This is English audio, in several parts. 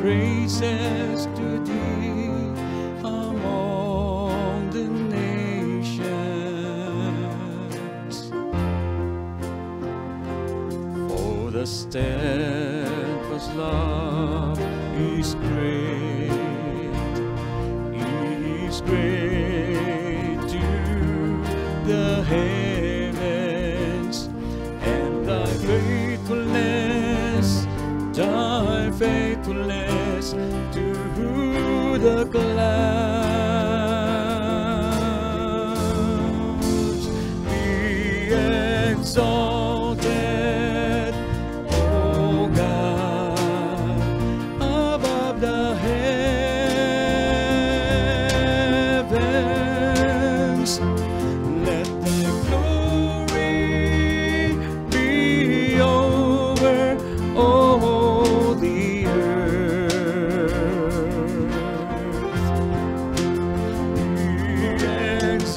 praises to thee among the nations. For the steadfast love is great, is great to the heavens, the clouds.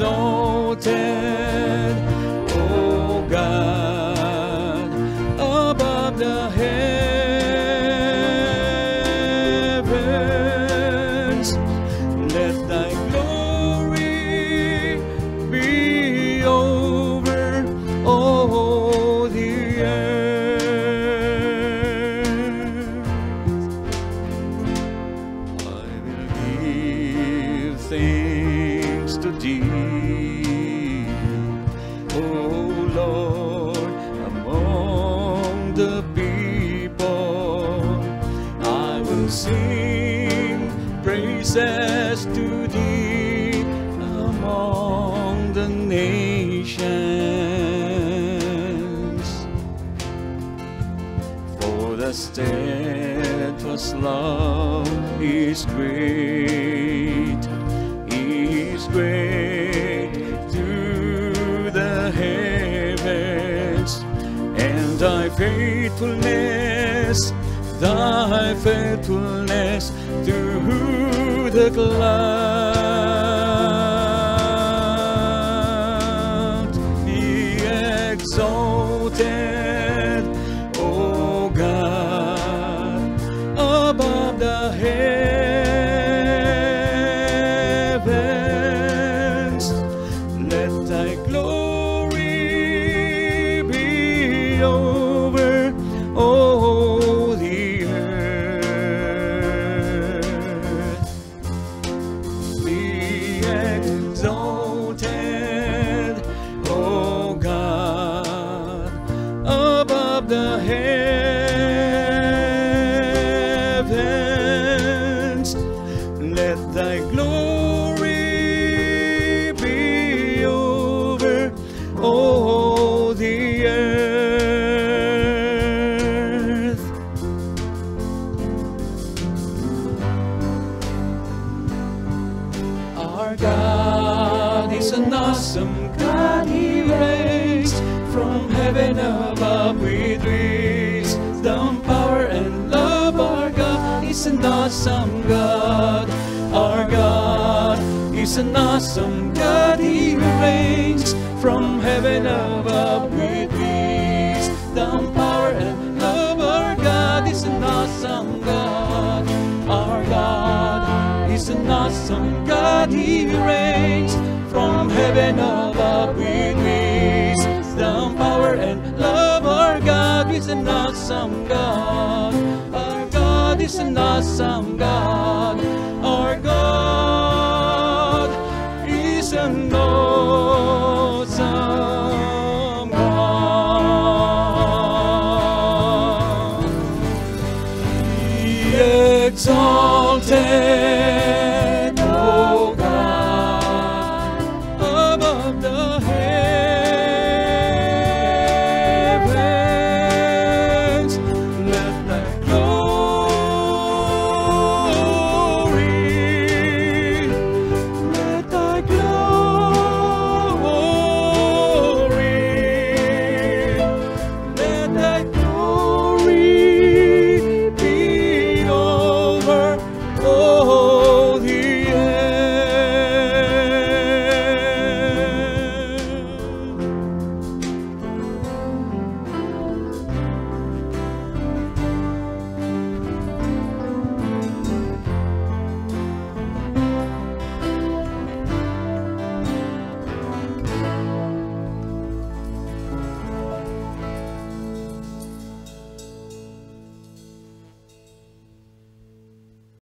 Exalted, steadfast love is great, is great to the heavens, and thy faithfulness, thy faithfulness to the clouds. Our God is an awesome God. He reigns from heaven above with wisdom, power, and love. Our God is an awesome God. Our God is an awesome God. He God. He reigns from heaven above with wisdom, power, and love. Our God is an awesome God. Our God is an awesome God. Our God is an awesome God. Be exalted,